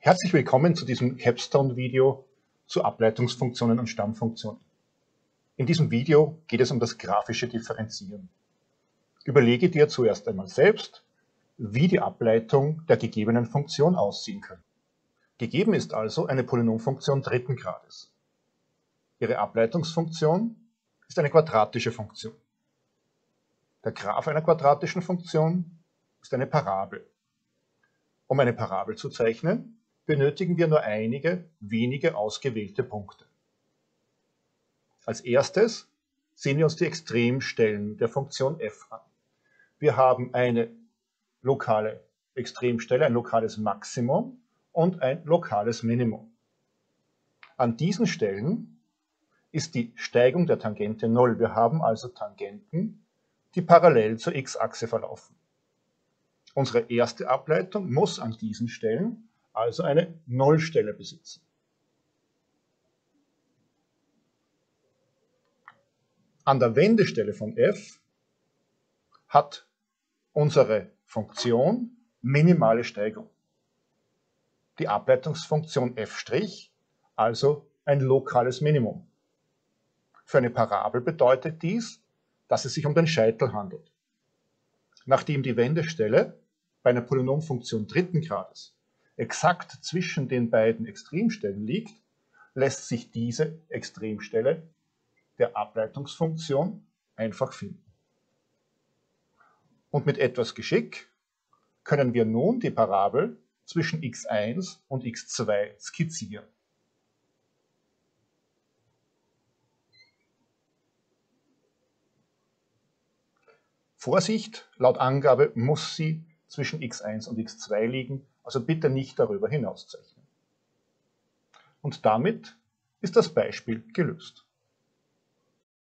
Herzlich willkommen zu diesem Capstone-Video zu Ableitungsfunktionen und Stammfunktionen. In diesem Video geht es um das grafische Differenzieren. Überlege dir zuerst einmal selbst, wie die Ableitung der gegebenen Funktion aussehen kann. Gegeben ist also eine Polynomfunktion dritten Grades. Ihre Ableitungsfunktion ist eine quadratische Funktion. Der Graph einer quadratischen Funktion ist eine Parabel. Um eine Parabel zu zeichnen, benötigen wir nur einige wenige ausgewählte Punkte. Als erstes sehen wir uns die Extremstellen der Funktion f an. Wir haben eine lokale Extremstelle, ein lokales Maximum und ein lokales Minimum. An diesen Stellen ist die Steigung der Tangente 0. Wir haben also Tangenten, die parallel zur x-Achse verlaufen. Unsere erste Ableitung muss an diesen Stellen also eine Nullstelle besitzen. An der Wendestelle von f hat unsere Funktion minimale Steigung. Die Ableitungsfunktion f', also ein lokales Minimum. Für eine Parabel bedeutet dies, dass es sich um den Scheitel handelt. Nachdem die Wendestelle bei einer Polynomfunktion dritten Grades exakt zwischen den beiden Extremstellen liegt, lässt sich diese Extremstelle der Ableitungsfunktion einfach finden. Und mit etwas Geschick können wir nun die Parabel zwischen x1 und x2 skizzieren. Vorsicht, laut Angabe muss sie zwischen x1 und x2 liegen, also bitte nicht darüber hinauszeichnen. Und damit ist das Beispiel gelöst.